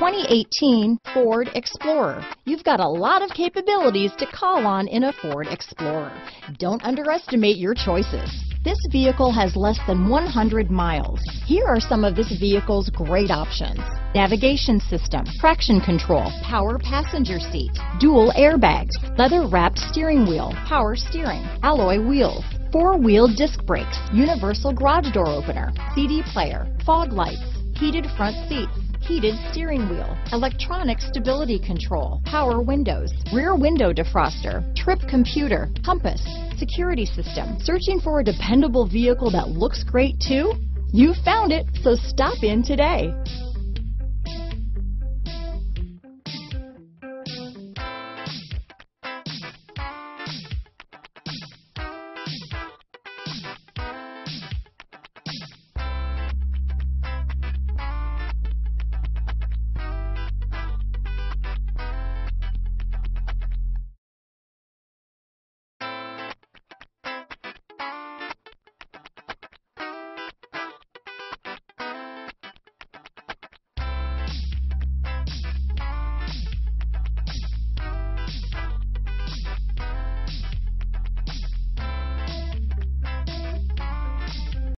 2018 Ford Explorer. You've got a lot of capabilities to call on in a Ford Explorer. Don't underestimate your choices. This vehicle has less than 100 miles. Here are some of this vehicle's great options. Navigation system, traction control, power passenger seat, dual airbags, leather wrapped steering wheel, power steering, alloy wheels, four-wheel disc brakes, universal garage door opener, CD player, fog lights, heated front seats, heated steering wheel, electronic stability control, power windows, rear window defroster, trip computer, compass, security system. Searching for a dependable vehicle that looks great too? You found it, so stop in today.